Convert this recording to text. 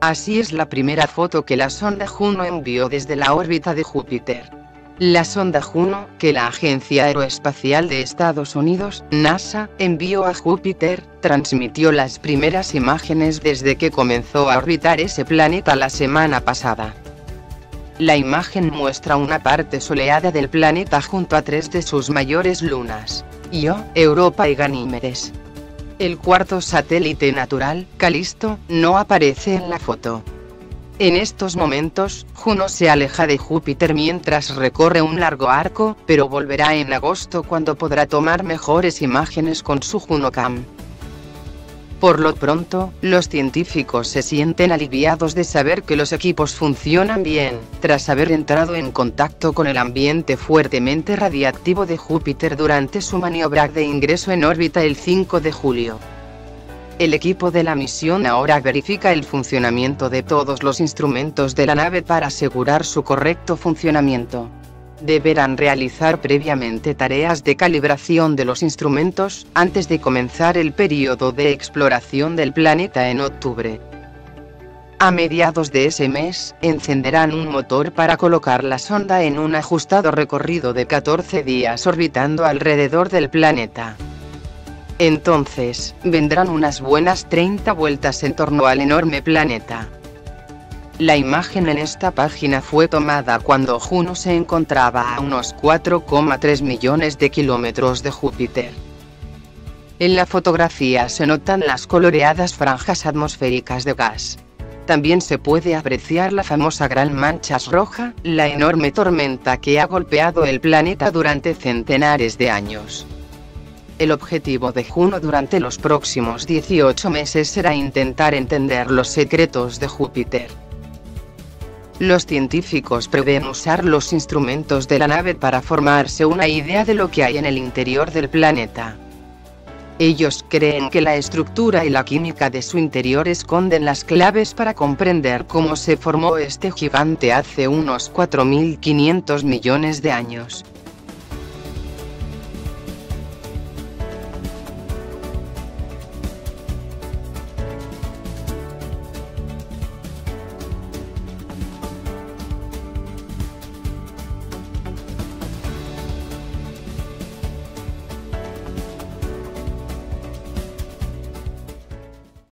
Así es la primera foto que la sonda Juno envió desde la órbita de Júpiter. La sonda Juno, que la Agencia Aeroespacial de Estados Unidos, NASA, envió a Júpiter, transmitió las primeras imágenes desde que comenzó a orbitar ese planeta la semana pasada. La imagen muestra una parte soleada del planeta junto a tres de sus mayores lunas, Io, Europa y Ganímedes. El cuarto satélite natural, Calisto, no aparece en la foto. En estos momentos, Juno se aleja de Júpiter mientras recorre un largo arco, pero volverá en agosto cuando podrá tomar mejores imágenes con su JunoCam. Por lo pronto, los científicos se sienten aliviados de saber que los equipos funcionan bien, tras haber entrado en contacto con el ambiente fuertemente radiactivo de Júpiter durante su maniobra de ingreso en órbita el 5 de julio. El equipo de la misión ahora verifica el funcionamiento de todos los instrumentos de la nave para asegurar su correcto funcionamiento. Deberán realizar previamente tareas de calibración de los instrumentos, antes de comenzar el periodo de exploración del planeta en octubre. A mediados de ese mes, encenderán un motor para colocar la sonda en un ajustado recorrido de 14 días orbitando alrededor del planeta. Entonces, vendrán unas buenas 30 vueltas en torno al enorme planeta. La imagen en esta página fue tomada cuando Juno se encontraba a unos 4,3 millones de kilómetros de Júpiter. En la fotografía se notan las coloreadas franjas atmosféricas de gas. También se puede apreciar la famosa Gran Manchas Roja, la enorme tormenta que ha golpeado el planeta durante centenares de años. El objetivo de Juno durante los próximos 18 meses será intentar entender los secretos de Júpiter. Los científicos prevén usar los instrumentos de la nave para formarse una idea de lo que hay en el interior del planeta. Ellos creen que la estructura y la química de su interior esconden las claves para comprender cómo se formó este gigante hace unos 4.500 millones de años.